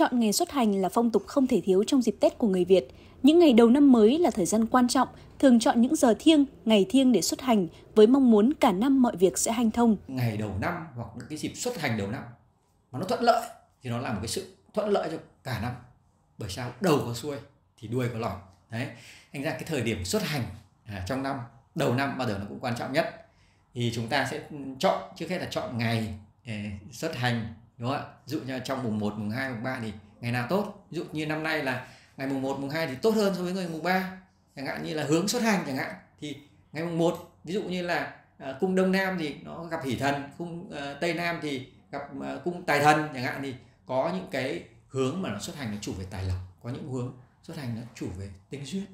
chọn ngày xuất hành là phong tục không thể thiếu trong dịp Tết của người Việt. Những ngày đầu năm mới là thời gian quan trọng, thường chọn những giờ thiêng, ngày thiêng để xuất hành với mong muốn cả năm mọi việc sẽ hanh thông. Ngày đầu năm hoặc những cái dịp xuất hành đầu năm mà nó thuận lợi thì nó là một cái sự thuận lợi cho cả năm. Bởi sao? Đầu có xuôi thì đuôi có lòi. Đấy. Thành ra cái thời điểm xuất hành à, trong năm, đầu năm bao giờ nó cũng quan trọng nhất. Thì chúng ta sẽ chọn trước hết là chọn ngày à, xuất hành đúng không ạ? Ví dụ như trong mùng 1, mùng 2, mùng 3 thì ngày nào tốt. Ví dụ như năm nay là ngày mùng 1, mùng 2 thì tốt hơn so với ngày mùng 3 chẳng hạn như là hướng xuất hành chẳng hạn thì ngày mùng 1 ví dụ như là uh, cung đông nam thì nó gặp hỷ thần cung uh, tây nam thì gặp uh, cung tài thần chẳng hạn thì có những cái hướng mà nó xuất hành nó chủ về tài lộc có những hướng xuất hành nó chủ về tinh duyên